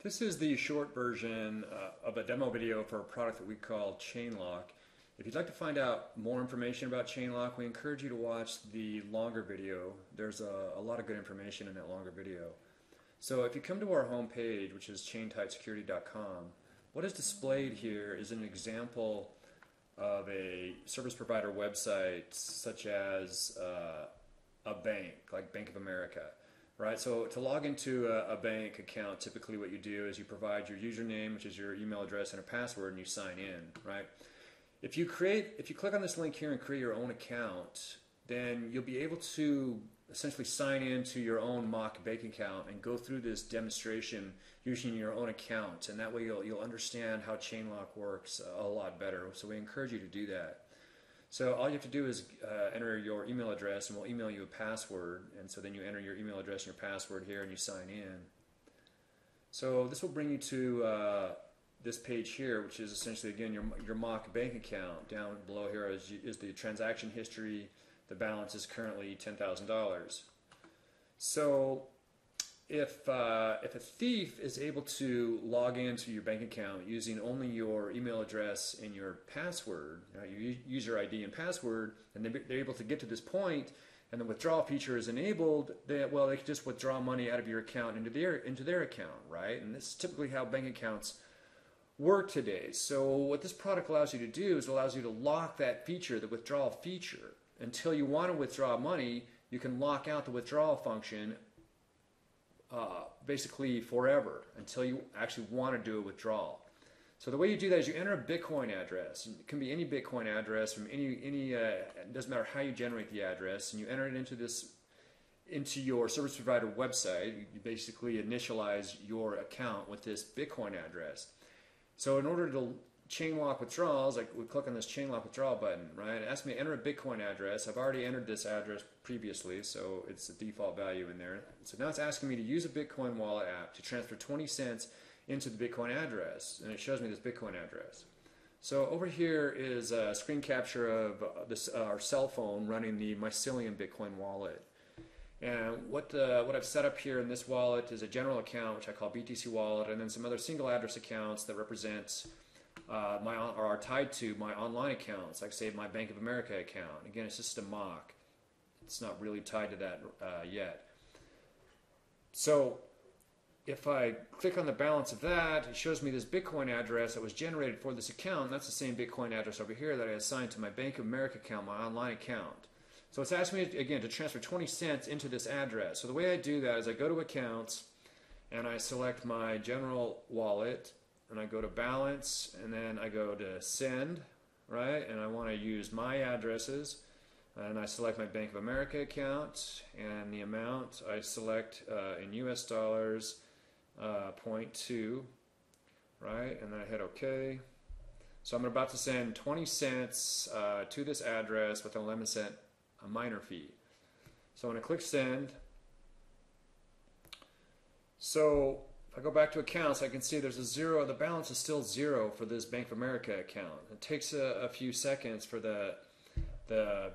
This is the short version uh, of a demo video for a product that we call Chainlock. If you'd like to find out more information about Chainlock, we encourage you to watch the longer video. There's a, a lot of good information in that longer video. So if you come to our home page, which is chaintightsecurity.com, what is displayed here is an example of a service provider website such as uh, a bank, like Bank of America right? So to log into a, a, bank account, typically what you do is you provide your username, which is your email address and a password, and you sign in, right? If you create, if you click on this link here and create your own account, then you'll be able to essentially sign into your own mock bank account and go through this demonstration using your own account, and that way you'll you'll understand how Chainlock works a lot better. So we encourage you to do that. So all you have to do is uh, enter your email address and we'll email you a password. And so then you enter your email address and your password here and you sign in. So this will bring you to uh, this page here, which is essentially, again, your, your mock bank account. Down below here is, is the transaction history. The balance is currently $10,000. So if uh, if a thief is able to log into your bank account using only your email address and your password, uh, your user ID and password, and they're able to get to this point, and the withdrawal feature is enabled, they, well, they can just withdraw money out of your account into their into their account, right? And this is typically how bank accounts work today. So what this product allows you to do is allows you to lock that feature, the withdrawal feature, until you want to withdraw money. You can lock out the withdrawal function uh, basically forever until you actually want to do a withdrawal. So the way you do that is you enter a Bitcoin address. It can be any Bitcoin address from any any. Uh, it doesn't matter how you generate the address, and you enter it into this into your service provider website. You basically initialize your account with this Bitcoin address. So in order to chain lock withdrawals, like we click on this chain lock withdrawal button, right? It asks me to enter a Bitcoin address. I've already entered this address previously, so it's the default value in there. So now it's asking me to use a Bitcoin wallet app to transfer 20 cents into the Bitcoin address, and it shows me this Bitcoin address. So over here is a screen capture of this uh, our cell phone running the Mycelium Bitcoin wallet. And what, uh, what I've set up here in this wallet is a general account, which I call BTC Wallet, and then some other single address accounts that represent uh, my or are tied to my online accounts, like say my Bank of America account. Again, it's just a mock. It's not really tied to that uh, yet. So if I click on the balance of that, it shows me this Bitcoin address that was generated for this account. That's the same Bitcoin address over here that I assigned to my Bank of America account, my online account. So it's asking me again to transfer 20 cents into this address. So the way I do that is I go to accounts and I select my general wallet and I go to balance and then I go to send, right? And I want to use my addresses and I select my Bank of America account and the amount I select uh, in US dollars uh, 0.2, right? And then I hit OK. So I'm about to send 20 cents uh, to this address with an 11 cent a miner fee. So I'm going to click send. So I go back to accounts, I can see there's a zero. The balance is still zero for this Bank of America account. It takes a, a few seconds for the the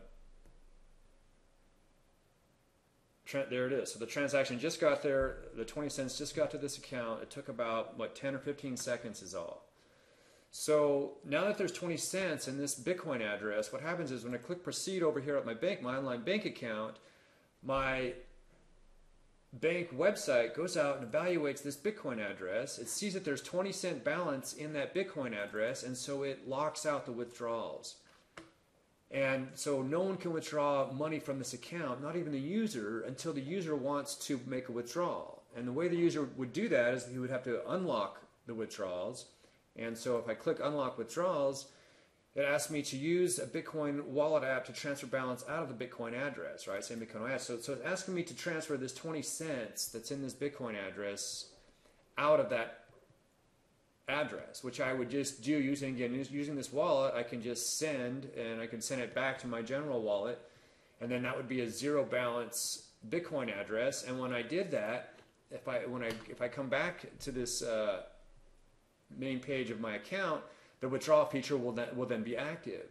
there it is. So the transaction just got there. The 20 cents just got to this account. It took about what 10 or 15 seconds is all. So now that there's 20 cents in this Bitcoin address, what happens is when I click proceed over here at my bank, my online bank account, my bank website goes out and evaluates this Bitcoin address. It sees that there's 20 cent balance in that Bitcoin address, and so it locks out the withdrawals. And so no one can withdraw money from this account, not even the user, until the user wants to make a withdrawal. And the way the user would do that is he would have to unlock the withdrawals. And so if I click unlock withdrawals, it asked me to use a Bitcoin wallet app to transfer balance out of the Bitcoin address, right? Same Bitcoin address. So, so it's asking me to transfer this 20 cents that's in this Bitcoin address out of that address, which I would just do using again using this wallet. I can just send, and I can send it back to my general wallet, and then that would be a zero balance Bitcoin address. And when I did that, if I when I if I come back to this uh, main page of my account the withdrawal feature will then, will then be active.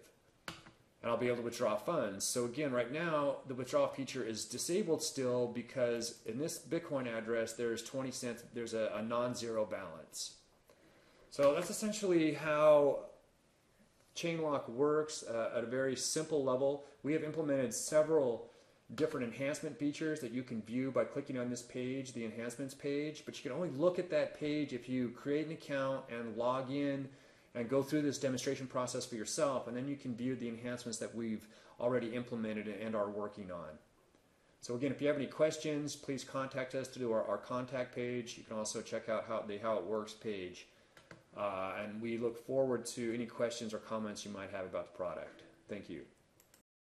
and I'll be able to withdraw funds. So again, right now, the withdraw feature is disabled still because in this Bitcoin address, there's 20 cents, there's a, a non-zero balance. So that's essentially how Chainlock works uh, at a very simple level. We have implemented several different enhancement features that you can view by clicking on this page, the enhancements page, but you can only look at that page if you create an account and log in and go through this demonstration process for yourself, and then you can view the enhancements that we've already implemented and are working on. So again, if you have any questions, please contact us through our, our contact page. You can also check out how the How It Works page. Uh, and we look forward to any questions or comments you might have about the product. Thank you.